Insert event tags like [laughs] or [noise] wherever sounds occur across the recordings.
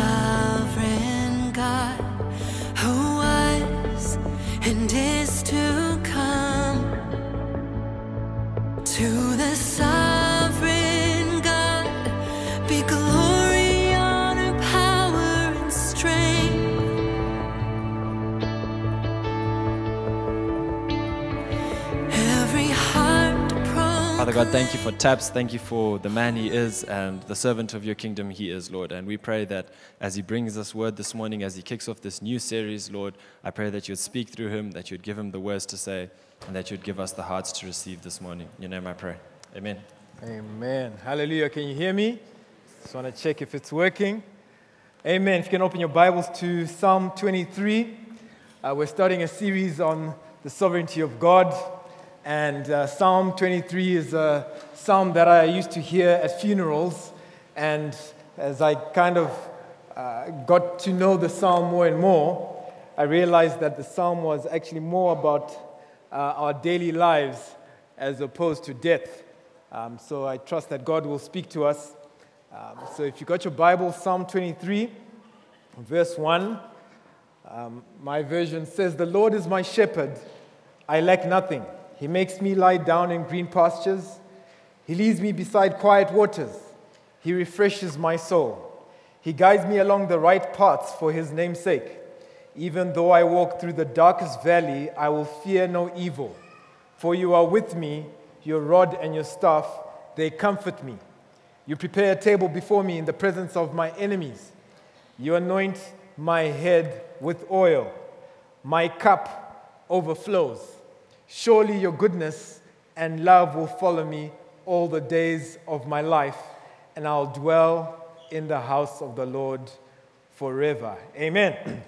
sovereign Father God, thank you for Taps. Thank you for the man he is and the servant of your kingdom he is, Lord. And we pray that as he brings us word this morning, as he kicks off this new series, Lord, I pray that you'd speak through him, that you'd give him the words to say, and that you'd give us the hearts to receive this morning. In your name I pray. Amen. Amen. Hallelujah. Can you hear me? Just want to check if it's working. Amen. If you can open your Bibles to Psalm 23. Uh, we're starting a series on the sovereignty of God. And uh, Psalm 23 is a psalm that I used to hear at funerals. And as I kind of uh, got to know the psalm more and more, I realized that the psalm was actually more about uh, our daily lives as opposed to death. Um, so I trust that God will speak to us. Um, so if you got your Bible, Psalm 23, verse 1, um, my version says, The Lord is my shepherd, I lack nothing. He makes me lie down in green pastures. He leads me beside quiet waters. He refreshes my soul. He guides me along the right paths for his name's sake. Even though I walk through the darkest valley, I will fear no evil. For you are with me, your rod and your staff, they comfort me. You prepare a table before me in the presence of my enemies. You anoint my head with oil. My cup overflows. Surely your goodness and love will follow me all the days of my life, and I'll dwell in the house of the Lord forever. Amen.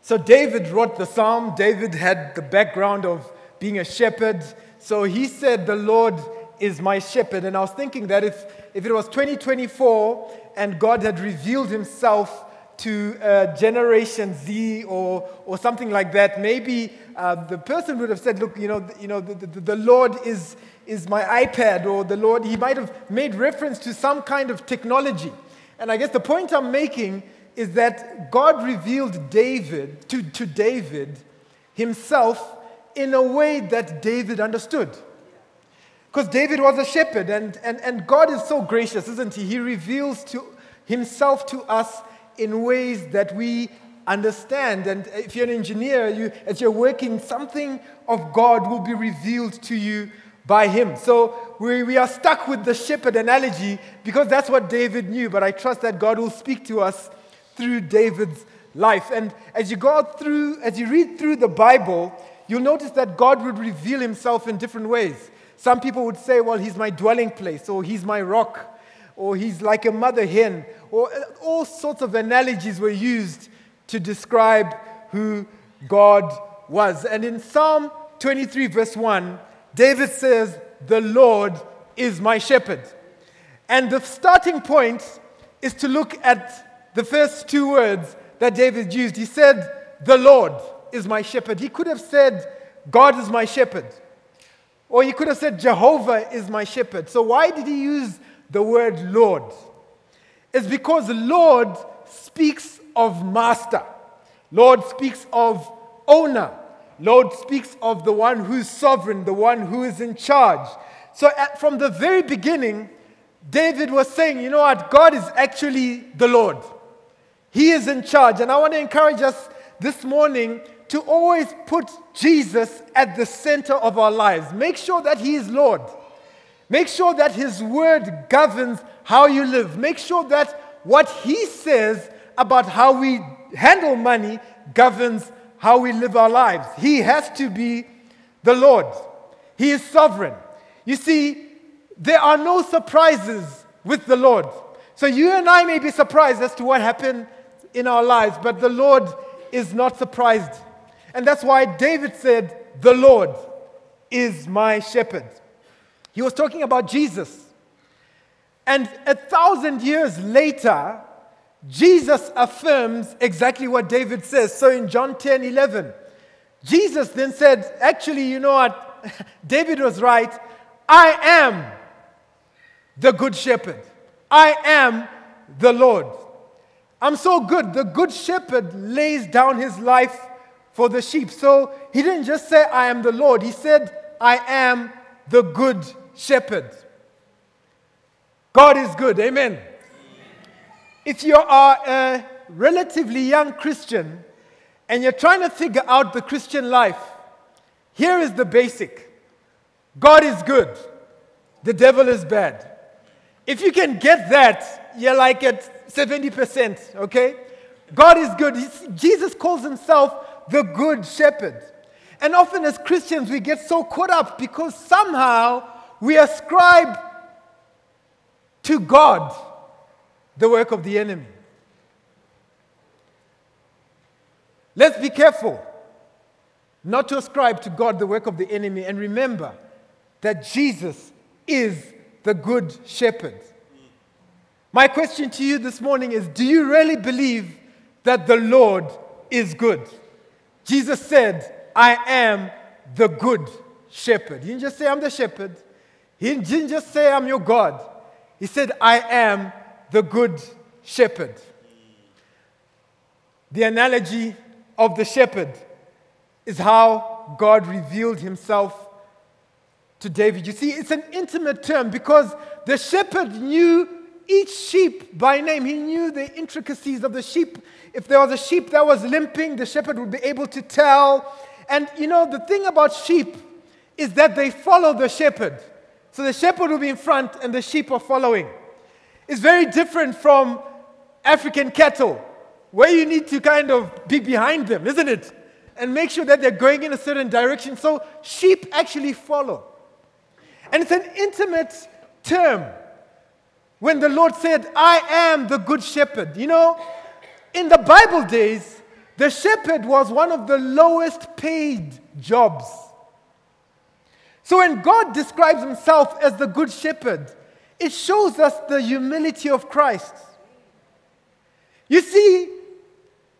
So, David wrote the psalm. David had the background of being a shepherd. So, he said, The Lord is my shepherd. And I was thinking that if, if it was 2024 and God had revealed himself to uh, Generation Z or, or something like that, maybe uh, the person would have said, Look, you know, you know the, the, the Lord is, is my iPad, or the Lord, he might have made reference to some kind of technology. And I guess the point I'm making is that God revealed David to, to David himself in a way that David understood. Because David was a shepherd, and, and, and God is so gracious, isn't he? He reveals to himself to us in ways that we understand. And if you're an engineer, you, as you're working, something of God will be revealed to you by him. So we, we are stuck with the shepherd analogy because that's what David knew. But I trust that God will speak to us through David's life. And as you go through, as you read through the Bible, you'll notice that God would reveal himself in different ways. Some people would say, well, he's my dwelling place, or he's my rock, or he's like a mother hen, or uh, all sorts of analogies were used to describe who God was. And in Psalm 23, verse 1, David says, The Lord is my shepherd. And the starting point is to look at the first two words that David used. He said, The Lord is my shepherd. He could have said, God is my shepherd. Or he could have said, Jehovah is my shepherd. So why did he use the word Lord? is because Lord speaks of master. Lord speaks of owner. Lord speaks of the one who's sovereign, the one who is in charge. So at, from the very beginning, David was saying, you know what? God is actually the Lord. He is in charge. And I want to encourage us this morning to always put Jesus at the center of our lives. Make sure that He is Lord. Make sure that His word governs how you live. Make sure that what He says about how we handle money governs how we live our lives. He has to be the Lord, He is sovereign. You see, there are no surprises with the Lord. So you and I may be surprised as to what happened in our lives, but the Lord is not surprised. And that's why David said, The Lord is my shepherd. He was talking about Jesus. And a thousand years later, Jesus affirms exactly what David says. So in John 10 11, Jesus then said, Actually, you know what? [laughs] David was right. I am the good shepherd. I am the Lord. I'm so good. The good shepherd lays down his life for the sheep. So he didn't just say, I am the Lord. He said, I am the good shepherd. God is good. Amen. If you are a relatively young Christian and you're trying to figure out the Christian life, here is the basic God is good, the devil is bad. If you can get that, you're like at 70%, okay? God is good. Jesus calls himself the good shepherd. And often as Christians, we get so caught up because somehow we ascribe to God the work of the enemy. Let's be careful not to ascribe to God the work of the enemy and remember that Jesus is the good shepherd. My question to you this morning is Do you really believe that the Lord is good? Jesus said, I am the good shepherd. He didn't just say, I'm the shepherd. He didn't just say, I'm your God. He said, I am the good shepherd. The analogy of the shepherd is how God revealed himself to David. You see, it's an intimate term because the shepherd knew each sheep by name. He knew the intricacies of the sheep. If there was a sheep that was limping, the shepherd would be able to tell. And you know, the thing about sheep is that they follow the shepherd. So the shepherd will be in front and the sheep are following. It's very different from African cattle, where you need to kind of be behind them, isn't it? And make sure that they're going in a certain direction. So sheep actually follow. And it's an intimate term when the Lord said, I am the good shepherd. You know, in the Bible days, the shepherd was one of the lowest paid jobs. So when God describes himself as the good shepherd, it shows us the humility of Christ. You see,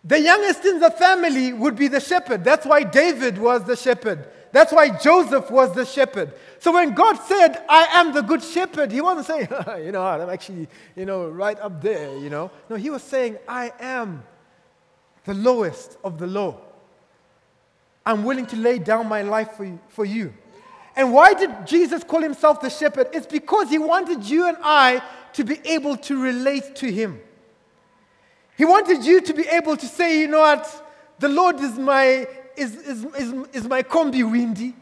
the youngest in the family would be the shepherd. That's why David was the shepherd. That's why Joseph was the shepherd. So when God said, I am the good shepherd, he wasn't saying, [laughs] you know, I'm actually, you know, right up there, you know. No, he was saying, I am the lowest of the low. I'm willing to lay down my life for you. For you. And why did Jesus call himself the shepherd? It's because he wanted you and I to be able to relate to him. He wanted you to be able to say, you know what, the Lord is my, is, is, is, is my combi windy.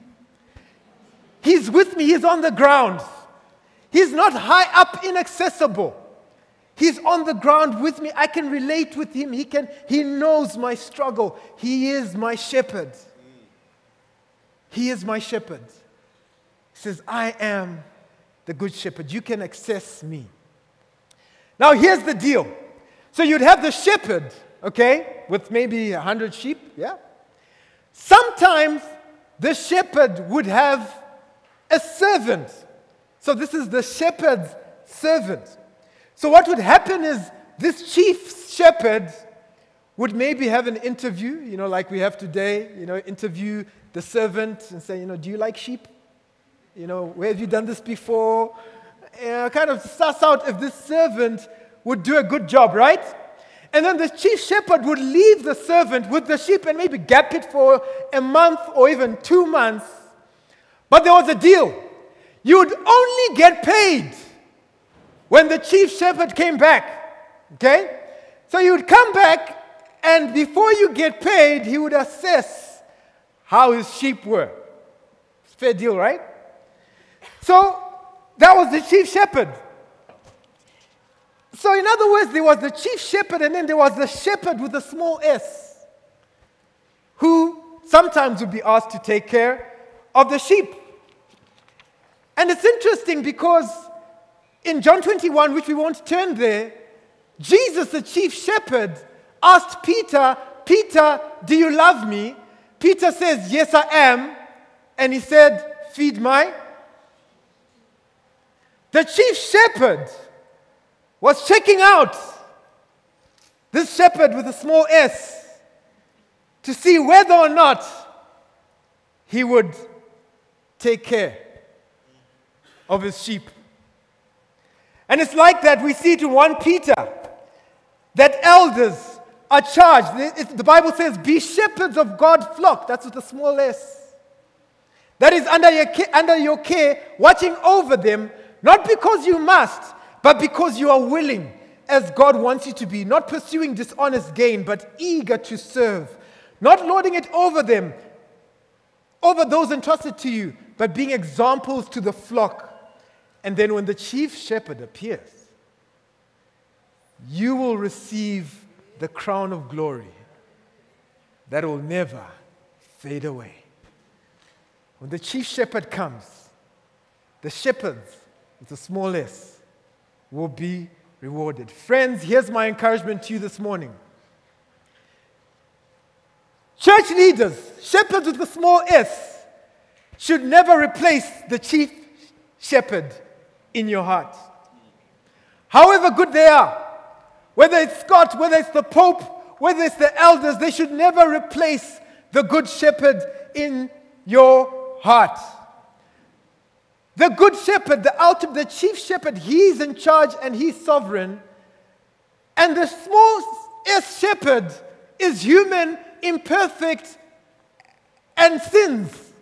He's with me, he's on the ground. He's not high up, inaccessible. He's on the ground with me. I can relate with him. He, can, he knows my struggle. He is my shepherd. He is my shepherd. Says, I am the good shepherd. You can access me. Now, here's the deal. So you'd have the shepherd, okay, with maybe a hundred sheep, yeah? Sometimes the shepherd would have a servant. So this is the shepherd's servant. So what would happen is this chief shepherd would maybe have an interview, you know, like we have today, you know, interview the servant and say, you know, do you like sheep? You know, where have you done this before? Kind of suss out if this servant would do a good job, right? And then the chief shepherd would leave the servant with the sheep and maybe gap it for a month or even two months. But there was a deal. You would only get paid when the chief shepherd came back. Okay? So you would come back, and before you get paid, he would assess how his sheep were. Fair deal, right? So that was the chief shepherd. So, in other words, there was the chief shepherd, and then there was the shepherd with a small s, who sometimes would be asked to take care of the sheep. And it's interesting because in John 21, which we won't turn there, Jesus, the chief shepherd, asked Peter, Peter, do you love me? Peter says, Yes, I am. And he said, Feed my. The chief shepherd was checking out this shepherd with a small s to see whether or not he would take care of his sheep. And it's like that we see it in 1 Peter. that elders are charged. The- Bible says, be shepherds of God's flock. That's with a small s. That is under your, ca- under your care, watching over them, not because you must, but because you are willing, as God wants you to be, not pursuing dishonest gain, but eager to serve, not lording it over them, over those entrusted to you, but being examples to the flock. And then when the chief shepherd appears, you will receive the crown of glory that will never fade away. When the chief shepherd comes, the shepherds with a small s will be rewarded. Friends, here's my encouragement to you this morning. Church leaders, shepherds with a small s, should never replace the chief shepherd in your heart. However good they are, whether it's Scott, whether it's the Pope, whether it's the elders, they should never replace the good shepherd in your heart. The good shepherd, the ultimate, the chief shepherd, he's in charge and he's sovereign. And the small s shepherd is human, imperfect, and sins.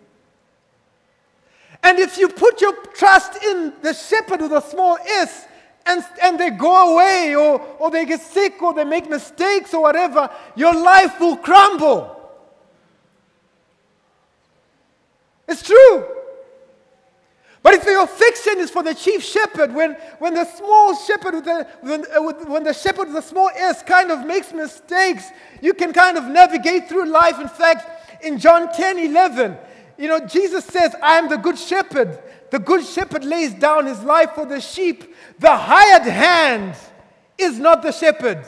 And if you put your trust in the shepherd with a small s, and, and they go away, or, or they get sick, or they make mistakes, or whatever, your life will crumble. It's true. Affection is for the chief shepherd, when, when the small shepherd, with the, when, uh, when the shepherd with the small s kind of makes mistakes, you can kind of navigate through life. In fact, in John 10 11, you know, Jesus says, I am the good shepherd. The good shepherd lays down his life for the sheep. The hired hand is not the shepherd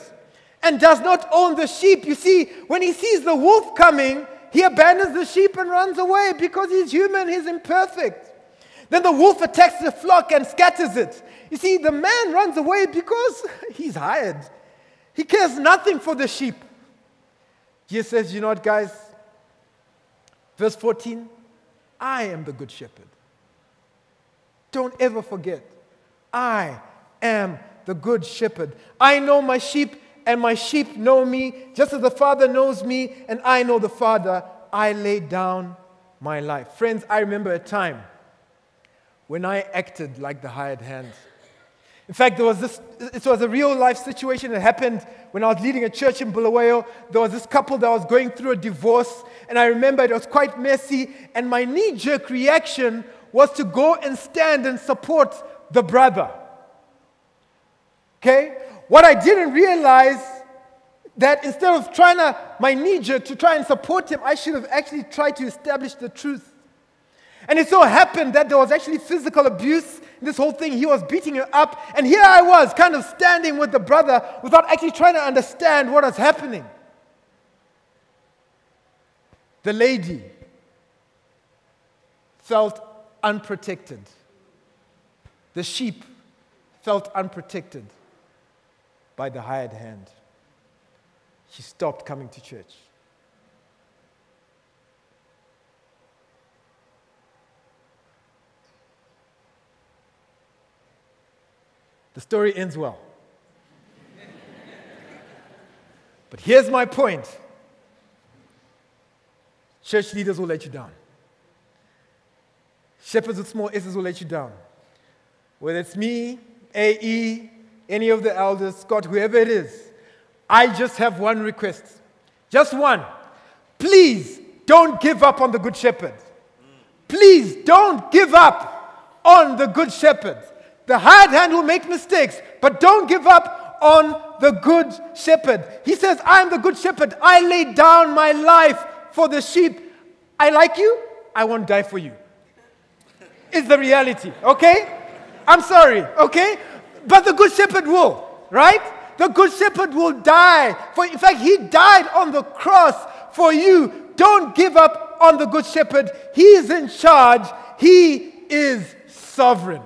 and does not own the sheep. You see, when he sees the wolf coming, he abandons the sheep and runs away because he's human, he's imperfect. Then the wolf attacks the flock and scatters it. You see, the man runs away because [laughs] he's hired. He cares nothing for the sheep. Jesus says, You know what, guys? Verse 14 I am the good shepherd. Don't ever forget, I am the good shepherd. I know my sheep, and my sheep know me, just as the Father knows me, and I know the Father. I lay down my life. Friends, I remember a time when I acted like the hired hand. In fact, there was this, it was a real life situation that happened when I was leading a church in Bulawayo. There was this couple that was going through a divorce, and I remember it was quite messy, and my knee jerk reaction was to go and stand and support the brother. Okay? What I didn't realize that instead of trying to, my knee jerk to try and support him, I should have actually tried to establish the truth. And it so happened that there was actually physical abuse in this whole thing. He was beating her up. And here I was, kind of standing with the brother without actually trying to understand what was happening. The lady felt unprotected. The sheep felt unprotected by the hired hand. She stopped coming to church. The story ends well. but here's my point church leaders will let you down, shepherds with small s's will let you down. Whether it's me, AE, any of the elders, Scott, whoever it is, I just have one request. Just one. Please don't give up on the Good Shepherd. Please don't give up on the Good Shepherd. The hired hand will make mistakes, but don't give up on the Good Shepherd. He says, I am the Good Shepherd. I lay down my life for the sheep. I like you, I won't die for you. Is the reality, okay? I'm sorry, okay? But the Good Shepherd will, right? The Good Shepherd will die. For in fact, he died on the cross for you. Don't give up on the Good Shepherd. He is in charge. He is sovereign.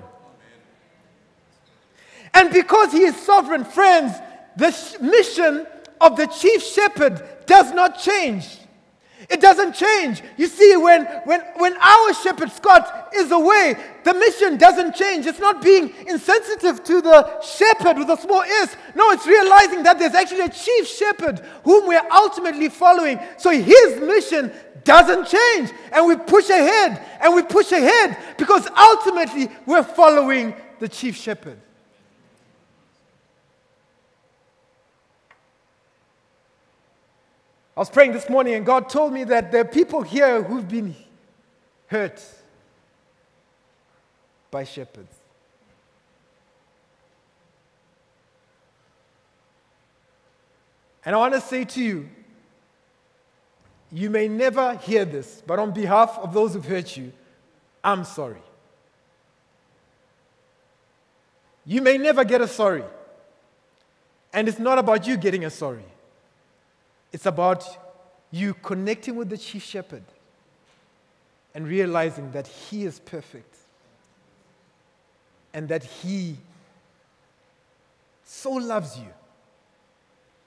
And because he is sovereign, friends, the mission of the chief shepherd does not change. It doesn't change. You see, when, when, when our shepherd Scott is away, the mission doesn't change. It's not being insensitive to the shepherd with a small s. No, it's realizing that there's actually a chief shepherd whom we're ultimately following. So his mission doesn't change. And we push ahead and we push ahead because ultimately we're following the chief shepherd. Was praying this morning and God told me that there are people here who've been hurt by shepherds. And I want to say to you, you may never hear this, but on behalf of those who've hurt you, I'm sorry. You may never get a sorry. And it's not about you getting a sorry, it's about you connecting with the chief shepherd and realizing that he is perfect and that he so loves you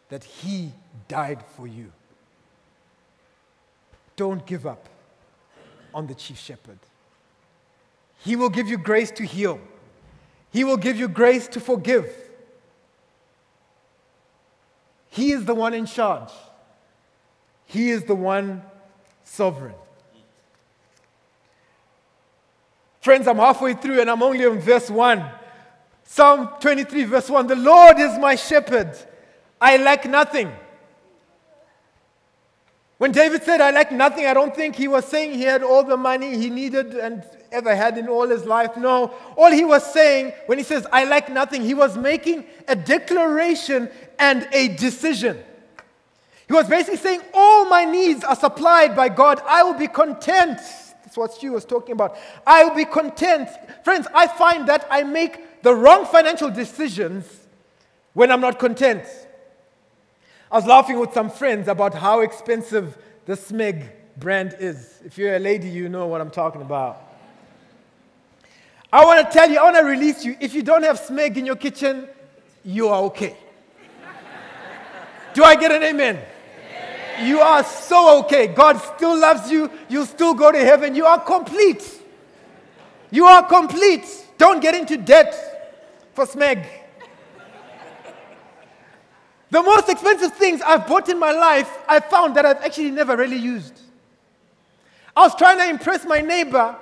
that he died for you. Don't give up on the chief shepherd. He will give you grace to heal, he will give you grace to forgive. He is the one in charge. He is the one sovereign. Friends, I'm halfway through and I'm only on verse 1. Psalm 23, verse 1 The Lord is my shepherd, I lack nothing. When David said, I lack nothing, I don't think he was saying he had all the money he needed and ever had in all his life. No. All he was saying when he says, I lack nothing, he was making a declaration and a decision. He was basically saying, All my needs are supplied by God. I will be content. That's what Stu was talking about. I will be content. Friends, I find that I make the wrong financial decisions when I'm not content. I was laughing with some friends about how expensive the Smeg brand is. If you're a lady, you know what I'm talking about. I want to tell you, I want to release you. If you don't have Smeg in your kitchen, you are okay. Do I get an amen? You are so okay. God still loves you. You still go to heaven. You are complete. You are complete. Don't get into debt for Smeg. The most expensive things I've bought in my life, I found that I've actually never really used. I was trying to impress my neighbor,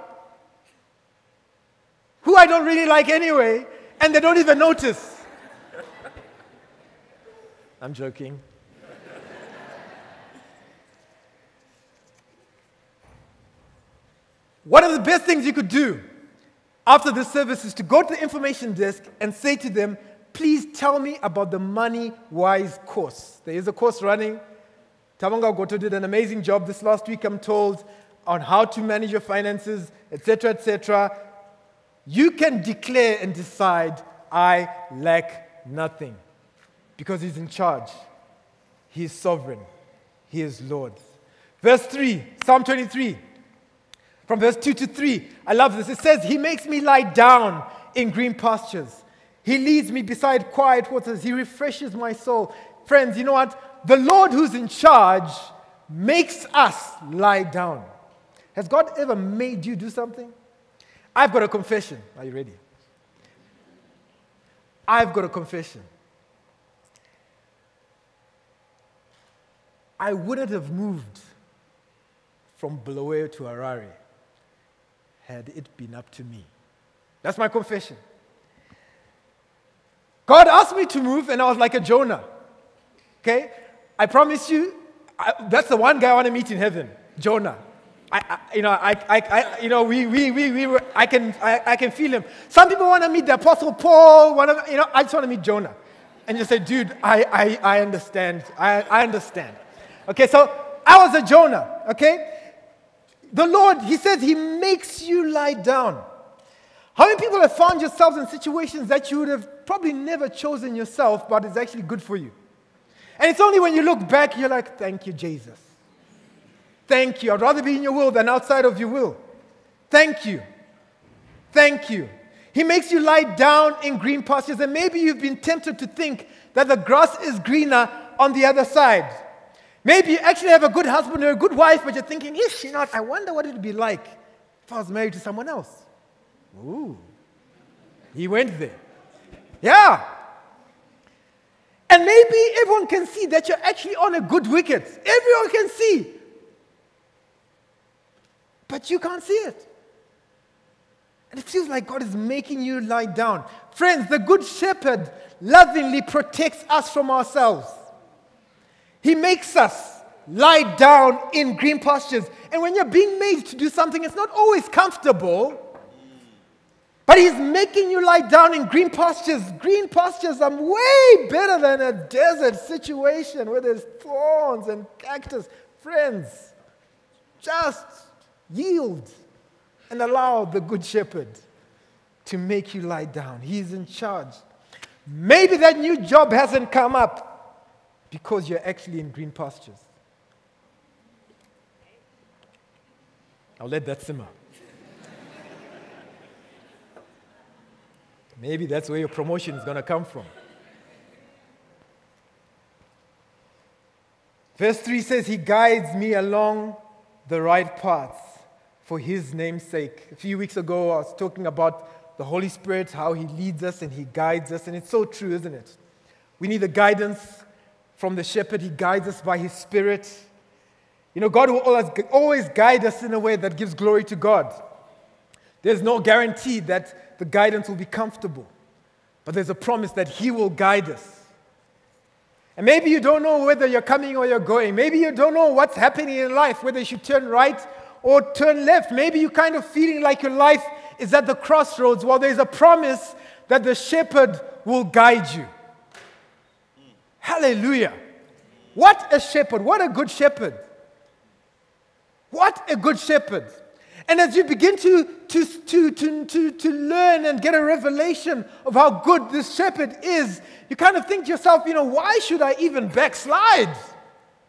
who I don't really like anyway, and they don't even notice. I'm joking. One of the best things you could do after this service is to go to the information desk and say to them, please tell me about the Money Wise course. There is a course running. Tabanga Goto did an amazing job this last week, I'm told, on how to manage your finances, etc., etc. You can declare and decide, I lack nothing. Because He's in charge, He is sovereign, He is Lord. Verse 3, Psalm 23, from verse 2 to 3. I love this. It says, He makes me lie down in green pastures. He leads me beside quiet waters. He refreshes my soul. Friends, you know what? The Lord who's in charge makes us lie down. Has God ever made you do something? I've got a confession. Are you ready? I've got a confession. I wouldn't have moved from Bulawayo to Harare had it been up to me. That's my confession. God asked me to move, and I was like a Jonah. Okay? I promise you, I, that's the one guy I want to meet in heaven Jonah. I, I, you know, I, I, I, you know, we, we, we, we I, can, I, I can feel him. Some people want to meet the Apostle Paul. Want to, you know, I just want to meet Jonah. And just say, dude, I, I, I understand. I, I understand. Okay, so I was a Jonah, okay? The Lord, He says He makes you lie down. How many people have found yourselves in situations that you would have probably never chosen yourself, but it's actually good for you? And it's only when you look back, you're like, thank you, Jesus. Thank you. I'd rather be in your will than outside of your will. Thank you. Thank you. He makes you lie down in green pastures, and maybe you've been tempted to think that the grass is greener on the other side. Maybe you actually have a good husband or a good wife, but you're thinking, is she not? I wonder what it would be like if I was married to someone else. Ooh. He went there. Yeah. And maybe everyone can see that you're actually on a good wicket. Everyone can see. But you can't see it. And it feels like God is making you lie down. Friends, the Good Shepherd lovingly protects us from ourselves. He makes us lie down in green pastures. And when you're being made to do something, it's not always comfortable. But he's making you lie down in green pastures. Green pastures are way better than a desert situation where there's thorns and cactus. Friends, just yield and allow the good shepherd to make you lie down. He's in charge. Maybe that new job hasn't come up because you're actually in green pastures. I'll let that simmer. Maybe that's where your promotion is going to come from. Verse 3 says, He guides me along the right paths for His name's sake. A few weeks ago, I was talking about the Holy Spirit, how He leads us and He guides us. And it's so true, isn't it? We need the guidance from the shepherd, He guides us by His Spirit. You know, God will always, always guide us in a way that gives glory to God. There's no guarantee that the guidance will be comfortable. But there's a promise that He will guide us. And maybe you don't know whether you're coming or you're going. Maybe you don't know what's happening in life, whether you should turn right or turn left. Maybe you're kind of feeling like your life is at the crossroads. Well, there's a promise that the shepherd will guide you. Hallelujah. What a shepherd. What a good shepherd. What a good shepherd. And as you begin to, to, to, to, to, to learn and get a revelation of how good this shepherd is, you kind of think to yourself, you know, why should I even backslide?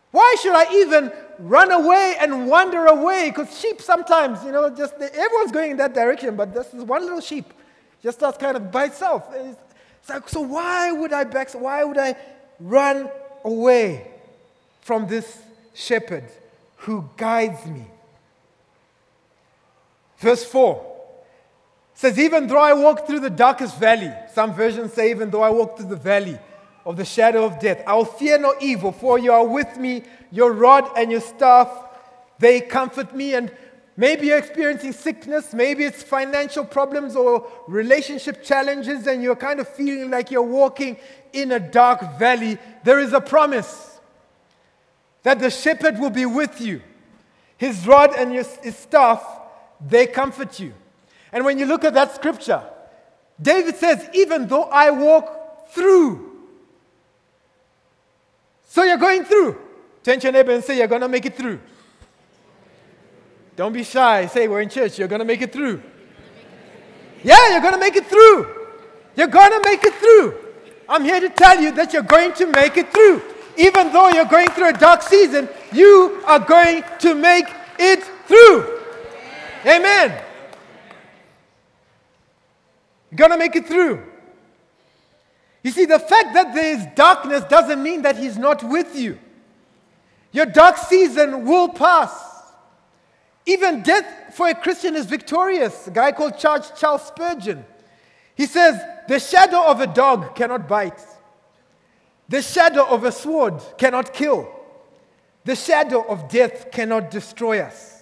Why should I even run away and wander away? Because sheep sometimes, you know, just everyone's going in that direction, but this is one little sheep just starts kind of by itself. It's like, so why would I back? Why would I run away from this shepherd who guides me? Verse 4 says, Even though I walk through the darkest valley, some versions say, Even though I walk through the valley of the shadow of death, I will fear no evil, for you are with me, your rod and your staff, they comfort me. And maybe you're experiencing sickness, maybe it's financial problems or relationship challenges, and you're kind of feeling like you're walking in a dark valley. There is a promise that the shepherd will be with you. His rod and his staff they comfort you. And when you look at that scripture, David says, Even though I walk through. So you're going through. Turn to your neighbor and say, You're going to make it through. Don't be shy. Say, We're in church. You're going to make it through. Yeah, you're going to make it through. You're going to make it through. I'm here to tell you that you're going to make it through. Even though you're going through a dark season, you are going to make it through. Amen. You're going to make it through. You see, the fact that there is darkness doesn't mean that He's not with you. Your dark season will pass. Even death for a Christian is victorious. A guy called Charles, Charles Spurgeon. He says, The shadow of a dog cannot bite, the shadow of a sword cannot kill, the shadow of death cannot destroy us.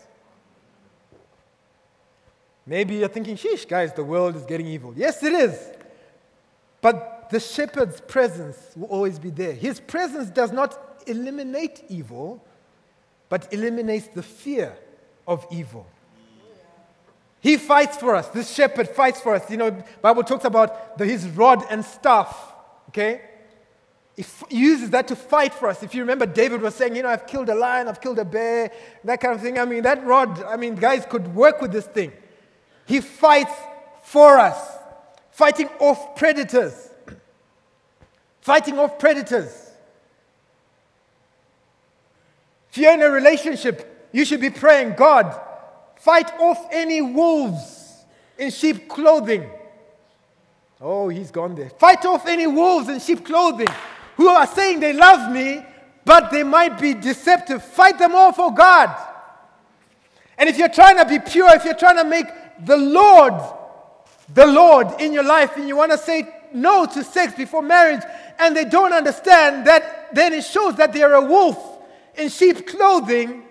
Maybe you're thinking, sheesh, guys, the world is getting evil. Yes, it is. But the shepherd's presence will always be there. His presence does not eliminate evil, but eliminates the fear of evil. He fights for us. This shepherd fights for us. You know, Bible talks about the, his rod and staff. Okay? He uses that to fight for us. If you remember, David was saying, you know, I've killed a lion, I've killed a bear, that kind of thing. I mean, that rod, I mean, guys could work with this thing. He fights for us, fighting off predators. fighting off predators. If you're in a relationship, you should be praying, God, fight off any wolves in sheep clothing. Oh, he's gone there. Fight off any wolves in sheep clothing who are saying they love me, but they might be deceptive. Fight them all for oh God. And if you're trying to be pure, if you're trying to make the Lord the Lord in your life and you want to say no to sex before marriage and they don't understand that, then it shows that they're a wolf in sheep clothing.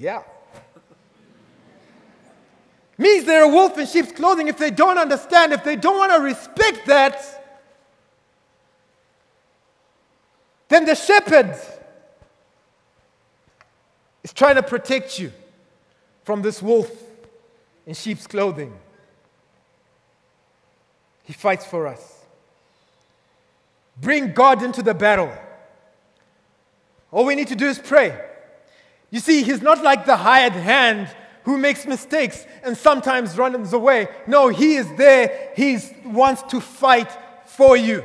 Yeah. Means they're a wolf in sheep's clothing if they don't understand, if they don't want to respect that, then the shepherd is trying to protect you from this wolf in sheep's clothing. He fights for us. Bring God into the battle. All we need to do is pray. You see, He's not like the hired hand who makes mistakes and sometimes runs away. No, He is there. He wants to fight for you.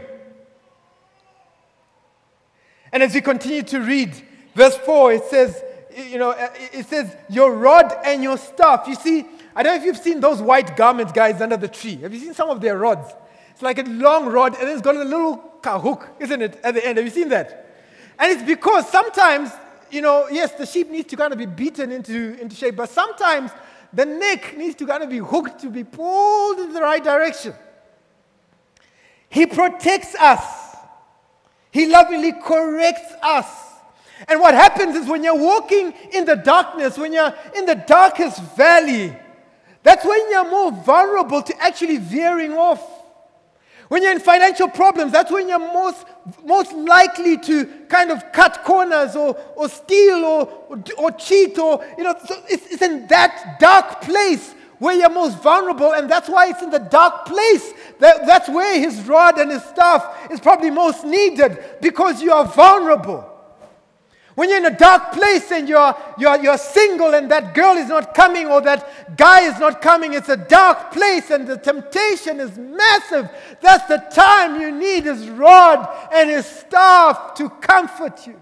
And as you continue to read, verse 4, it says, you know, it says, your rod and your staff. You see, I don't know if you've seen those white garments, guys, under the tree. Have you seen some of their rods? It's like a long rod and it's got a little hook, isn't it, at the end? Have you seen that? And it's because sometimes, you know, yes, the sheep needs to kind of be beaten into, into shape, but sometimes the neck needs to kind of be hooked to be pulled in the right direction. He protects us. He lovingly corrects us. And what happens is when you're walking in the darkness, when you're in the darkest valley, that's when you're more vulnerable to actually veering off. When you're in financial problems, that's when you're most, most likely to kind of cut corners or, or steal or, or, or cheat or, you know, so it's, it's in that dark place where you're most vulnerable, and that's why it's in the dark place. That, that's where his rod and his staff is probably most needed because you are vulnerable. When you're in a dark place and you're, you're, you're single and that girl is not coming or that guy is not coming, it's a dark place and the temptation is massive. That's the time you need his rod and his staff to comfort you.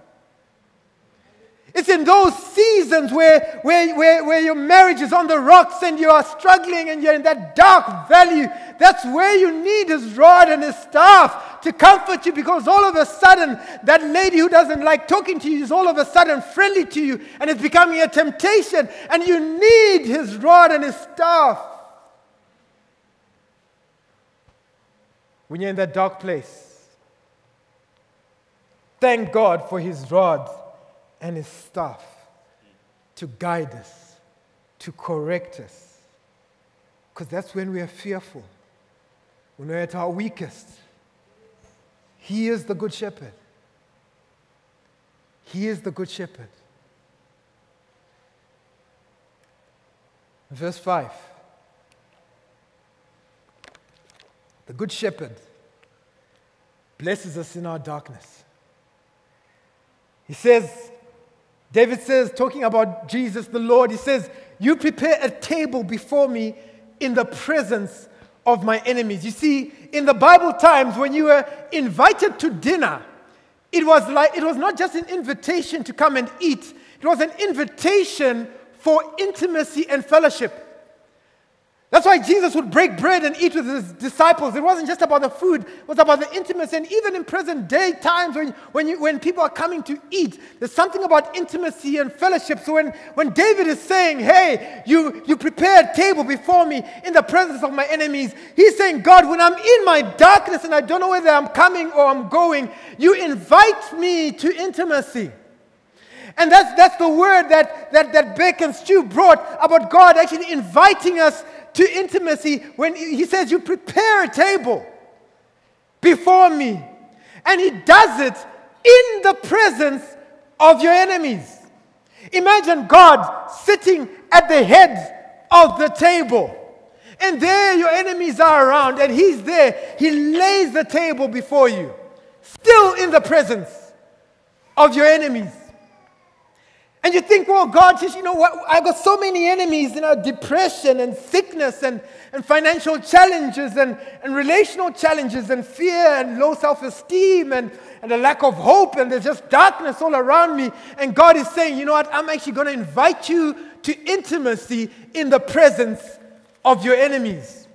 It's in those seasons where, where, where, where your marriage is on the rocks and you are struggling and you're in that dark valley. That's where you need his rod and his staff to comfort you because all of a sudden, that lady who doesn't like talking to you is all of a sudden friendly to you and it's becoming a temptation. And you need his rod and his staff. When you're in that dark place, thank God for his rod and his staff to guide us, to correct us. Because that's when we are fearful, when we're at our weakest. He is the good shepherd. He is the good shepherd. Verse 5 The good shepherd blesses us in our darkness. He says, David says, talking about Jesus the Lord, he says, You prepare a table before me in the presence of my enemies. You see, in the Bible times, when you were invited to dinner, it was like it was not just an invitation to come and eat, it was an invitation for intimacy and fellowship. That's why Jesus would break bread and eat with his disciples. It wasn't just about the food, it was about the intimacy. And even in present day times, when, when, you, when people are coming to eat, there's something about intimacy and fellowship. So when, when David is saying, Hey, you, you prepare a table before me in the presence of my enemies, he's saying, God, when I'm in my darkness and I don't know whether I'm coming or I'm going, you invite me to intimacy. And that's, that's the word that, that, that Beck and Stu brought about God actually inviting us to intimacy when he says, You prepare a table before me. And he does it in the presence of your enemies. Imagine God sitting at the head of the table. And there your enemies are around, and he's there. He lays the table before you, still in the presence of your enemies. And you think, well, God says, you know what? I've got so many enemies, you know, depression and sickness and, and financial challenges and, and relational challenges and fear and low self esteem and, and a lack of hope. And there's just darkness all around me. And God is saying, you know what? I'm actually going to invite you to intimacy in the presence of your enemies.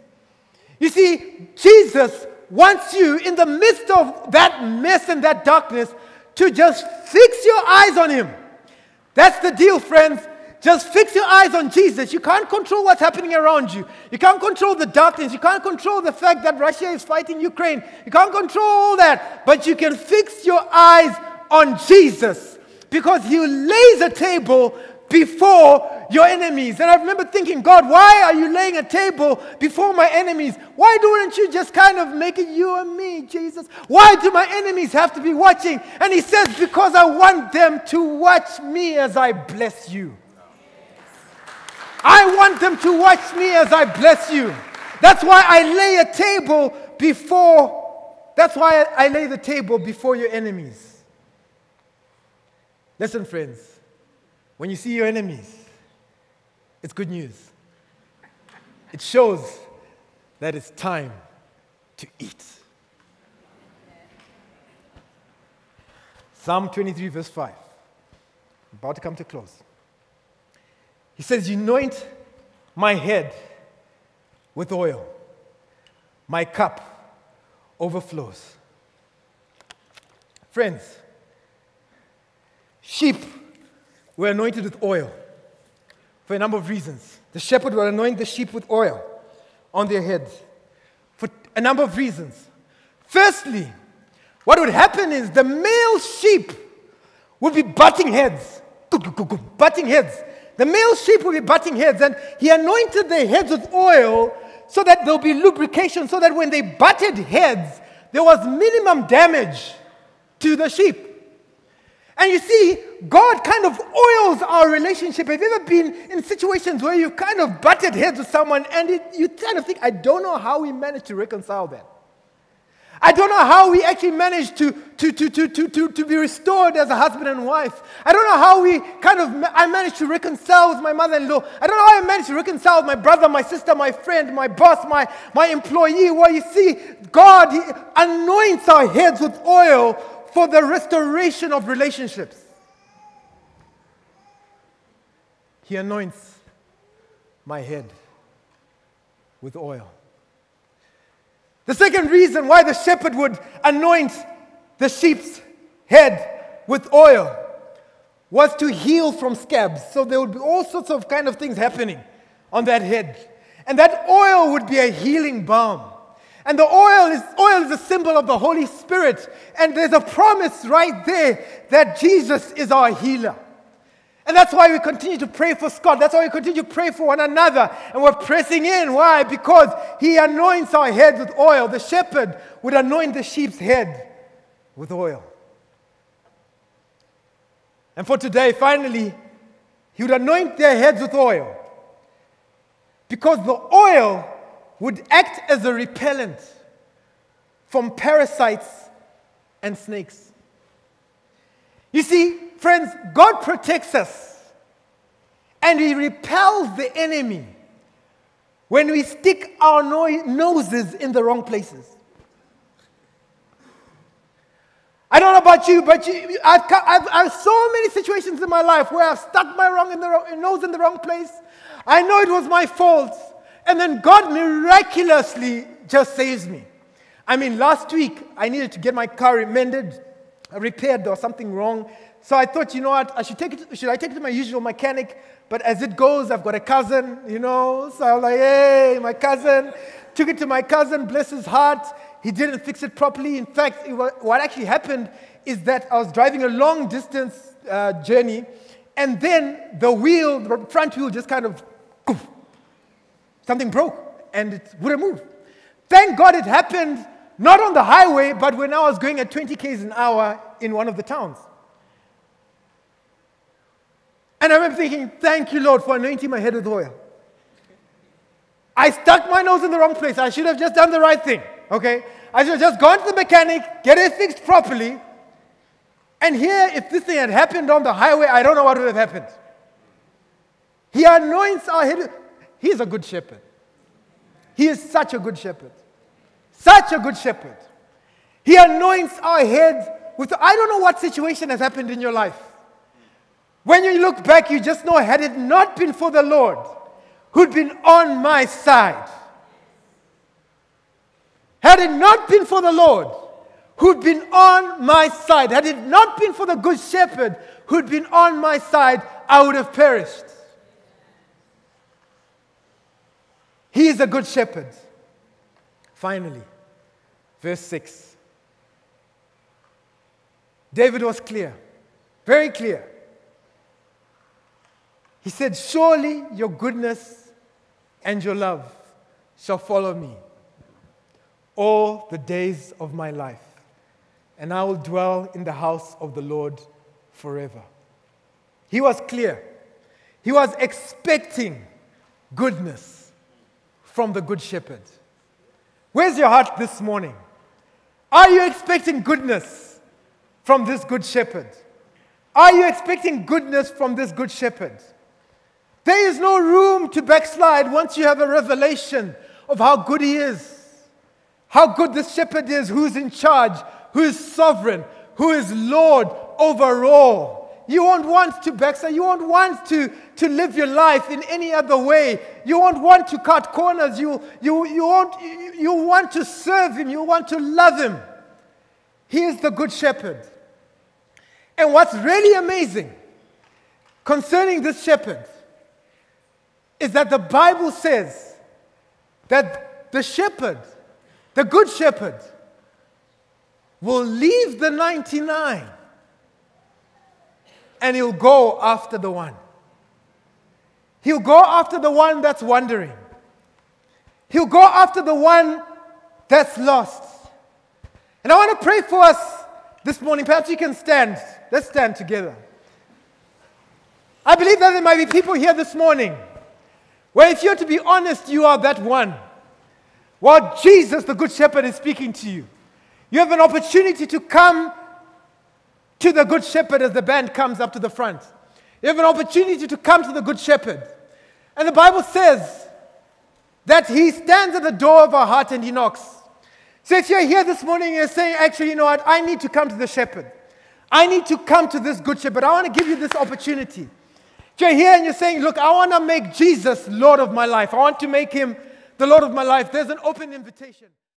You see, Jesus wants you in the midst of that mess and that darkness to just fix your eyes on Him. That's the deal, friends. Just fix your eyes on Jesus. You can't control what's happening around you. You can't control the darkness. You can't control the fact that Russia is fighting Ukraine. You can't control all that. But you can fix your eyes on Jesus because He lays a table before your enemies. And I remember thinking, God, why are you laying a table before my enemies? Why don't you just kind of make it you and me, Jesus? Why do my enemies have to be watching? And he says, because I want them to watch me as I bless you. I want them to watch me as I bless you. That's why I lay a table before, that's why I lay the table before your enemies. Listen, friends, when you see your enemies, it's good news. It shows that it's time to eat. Psalm 23, verse 5. about to come to close. He says, You anoint my head with oil, my cup overflows. Friends, sheep were anointed with oil for a number of reasons. The shepherd would anoint the sheep with oil on their heads for a number of reasons. Firstly, what would happen is the male sheep would be butting heads, butting heads. The male sheep would be butting heads, and he anointed their heads with oil so that there'll be lubrication, so that when they butted heads, there was minimum damage to the sheep. And you see, God kind of oils our relationship. Have you ever been in situations where you've kind of butted heads with someone and it, you kind of think, I don't know how we managed to reconcile that? I don't know how we actually managed to, to, to, to, to, to, to be restored as a husband and wife. I don't know how we kind of, I managed to reconcile with my mother in law. I don't know how I managed to reconcile with my brother, my sister, my friend, my boss, my, my employee. Well, you see, God anoints our heads with oil for the restoration of relationships. He anoints my head with oil. The second reason why the shepherd would anoint the sheep's head with oil was to heal from scabs. So there would be all sorts of kind of things happening on that head. And that oil would be a healing balm. And the oil is, oil is a symbol of the Holy Spirit. And there's a promise right there that Jesus is our healer. And that's why we continue to pray for Scott. That's why we continue to pray for one another. And we're pressing in. Why? Because he anoints our heads with oil. The shepherd would anoint the sheep's head with oil. And for today, finally, he would anoint their heads with oil. Because the oil would act as a repellent from parasites and snakes. You see, friends, God protects us and He repels the enemy when we stick our no- noses in the wrong places. I don't know about you, but you, I've, I've, I've so many situations in my life where I've stuck my wrong in the wrong, nose in the wrong place. I know it was my fault. And then God miraculously just saves me. I mean, last week I needed to get my car mended, repaired, or something wrong. So I thought, you know what, I should take it, should I take it to my usual mechanic? But as it goes, I've got a cousin, you know. So I was like, hey, my cousin. Took it to my cousin, bless his heart. He didn't fix it properly. In fact, what actually happened is that I was driving a long distance uh, journey, and then the wheel, the front wheel, just kind of something broke and it wouldn't move. Thank God it happened not on the highway, but when I was going at 20 k's an hour in one of the towns. And I remember thinking, thank you, Lord, for anointing my head with oil. I stuck my nose in the wrong place. I should have just done the right thing, okay? I should have just gone to the mechanic, get it fixed properly. And here, if this thing had happened on the highway, I don't know what would have happened. He anoints our head. He's a good shepherd. He is such a good shepherd. Such a good shepherd. He anoints our head with, I don't know what situation has happened in your life. When you look back, you just know, had it not been for the Lord who'd been on my side, Had it not been for the Lord who'd been on my side, had it not been for the good shepherd who'd been on my side, I would have perished. He is a good shepherd. Finally, verse 6. David was clear, very clear. He said, Surely your goodness and your love shall follow me all the days of my life, and I will dwell in the house of the Lord forever. He was clear. He was expecting goodness from the Good Shepherd. Where's your heart this morning? Are you expecting goodness from this Good Shepherd? Are you expecting goodness from this Good Shepherd? There is no room to backslide once you have a revelation of how good He is, how good this shepherd is, who's in charge, who is sovereign, who is Lord over all. You won't want to backslide. You won't want to, to live your life in any other way. You won't want to cut corners. You, you, you, won't, you, you want to serve Him. You want to love Him. He is the Good Shepherd. And what's really amazing concerning this shepherd is that the Bible says that the shepherd, the good shepherd, will leave the 99 and he'll go after the one. He'll go after the one that's wandering. He'll go after the one that's lost. And I want to pray for us this morning. Perhaps you can stand. Let's stand together. I believe that there might be people here this morning where, if you're to be honest, you are that one. While Jesus, the Good Shepherd, is speaking to you, you have an opportunity to come to the Good Shepherd as the band comes up to the front. You have an opportunity to come to the Good Shepherd. And the Bible says that He stands at the door of our heart and He knocks. So if you're here this morning and you're saying, actually, you know what, I need to come to the shepherd. I need to come to this good shepherd. I want to give you this opportunity. If you're here and you're saying, look, I want to make Jesus Lord of my life. I want to make him the Lord of my life. There's an open invitation.